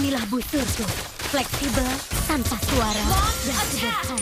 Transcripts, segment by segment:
Inilah busurku, fleksibel, tanpa suara, dan sederhana.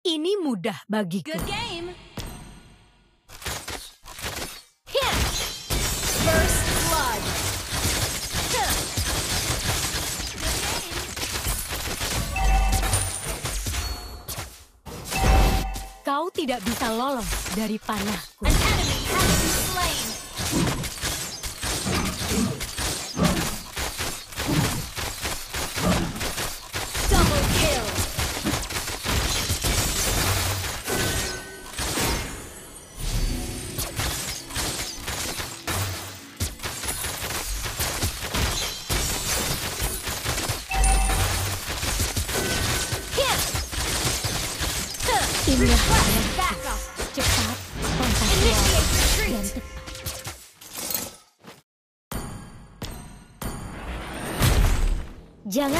Ini mudah bagiku. Good game! Kau tidak bisa lolos dari panahku. An enemy has Jangan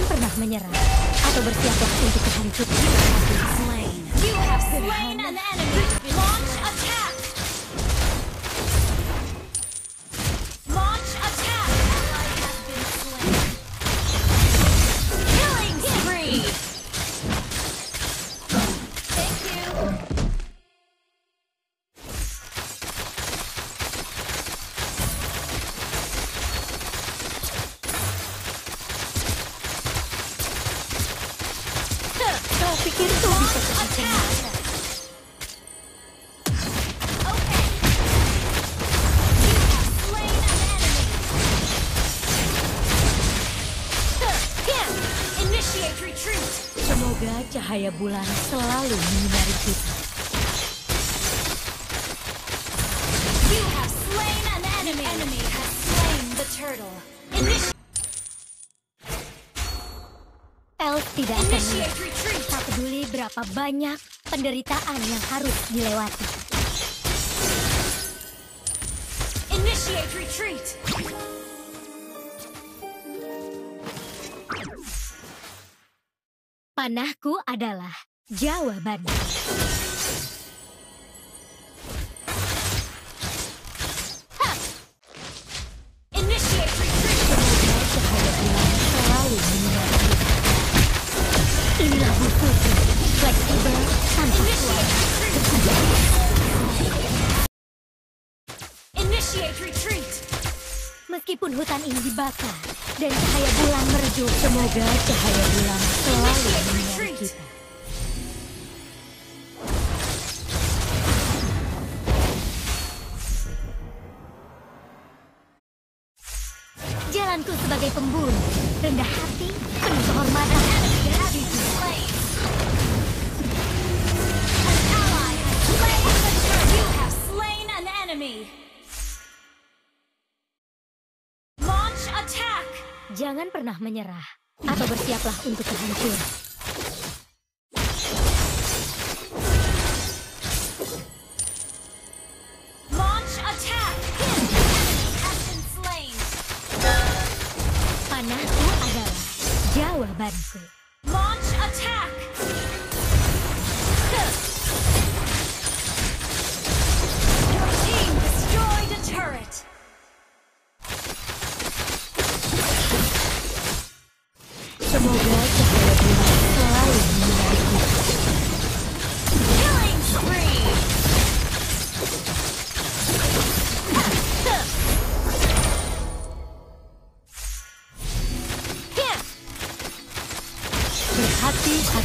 pernah menyerah atau bersiaplah untuk kehancuran. You have slain an enemy. Kau pikir kau bisa Launch kehancur attack. Okay. You have slain an enemy. Initiate retreat. Semoga cahaya bulan selalu menyinari kita. You have slain an enemy. enemy has slain the turtle. Initi- Elf tidak akan. Tak peduli berapa banyak penderitaan yang harus dilewati. Initiate retreat. Panahku adalah jawaban. Meskipun hutan ini dibakar dan cahaya bulan meredup, semoga cahaya bulan selalu menyinari kita. Jalanku sebagai pemburu, rendah hati, Jangan pernah menyerah atau bersiaplah untuk kehancuran. Launch attack. Slain. Panahku adalah jawabanku. Launch attack!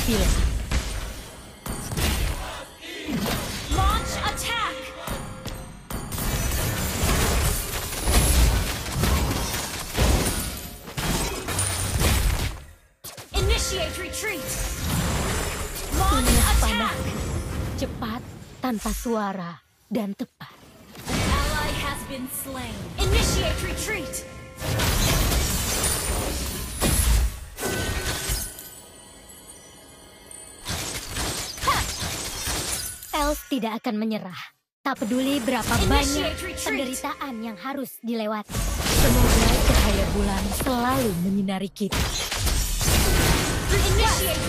healing. Launch attack! Initiate retreat! Launch attack! Panah. Cepat, tanpa suara, dan tepat. An ally has been slain. Initiate retreat! Els tidak akan menyerah. Tak peduli berapa banyak penderitaan yang harus dilewati. Semoga cahaya bulan selalu menyinari kita. Initiate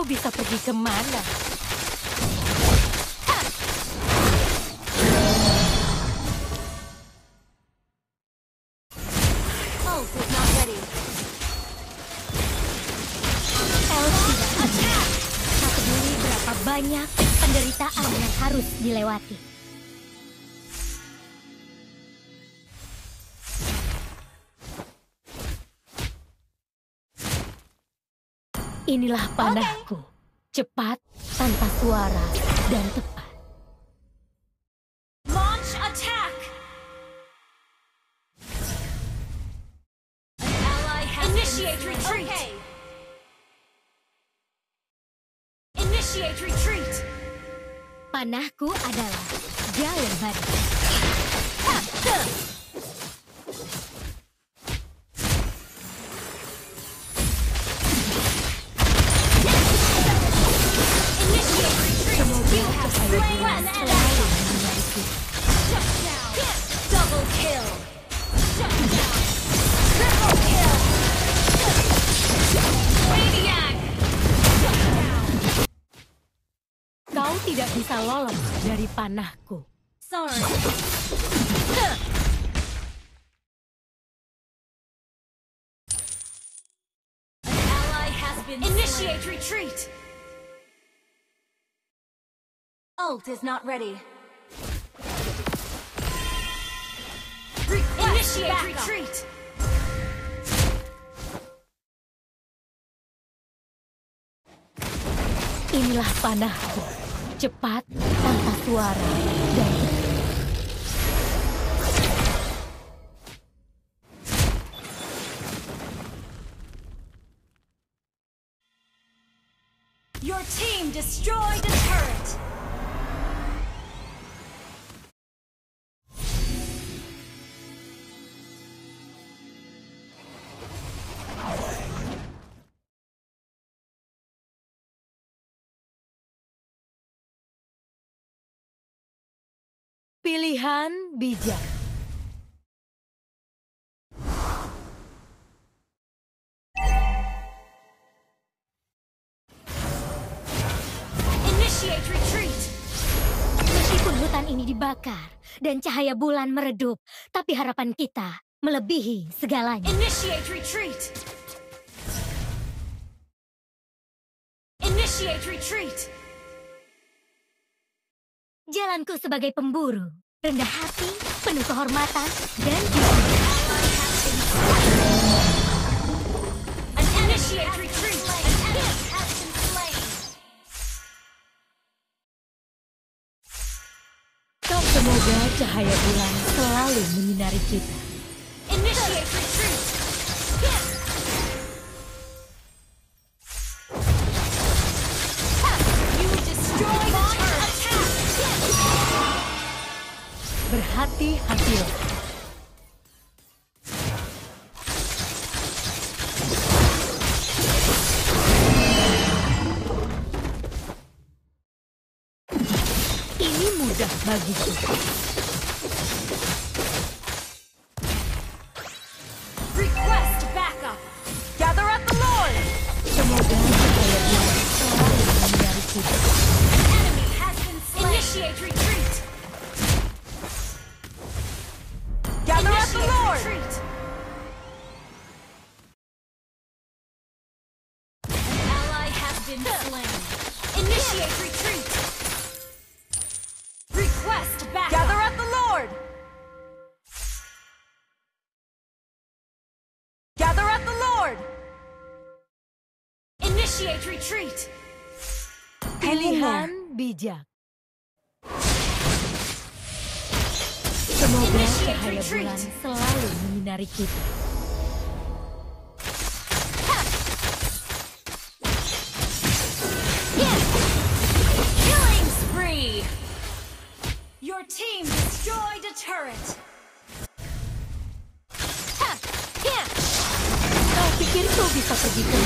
kau bisa pergi ke mana? Banyak penderitaan yang harus dilewati. Inilah panahku. Cepat, tanpa suara, dan tepat. Launch attack! An ally has Initiate retreat! Initiate retreat! Panahku adalah jalan badai. Panahku. Sorry. Initiate retreat! Ult is not ready. Request Initiate retreat! Inilah panahku. Cepat, tanpa suara, dan Your team destroyed a pilihan bijak. Initiate retreat! Meskipun hutan ini dibakar dan cahaya bulan meredup, tapi harapan kita melebihi segalanya. Initiate retreat! Initiate retreat! Jalanku sebagai pemburu, rendah hati, penuh kehormatan, dan semoga cahaya bulan selalu menyinari kita. Initiate Berhati-hati. Ini mudah bagiku. Initiate retreat. Pilihan bijak. Semoga cahaya bulan selalu menyinari kita. Killing spree! Your team destroyed a turret. Kau pikir kau bisa pergi ke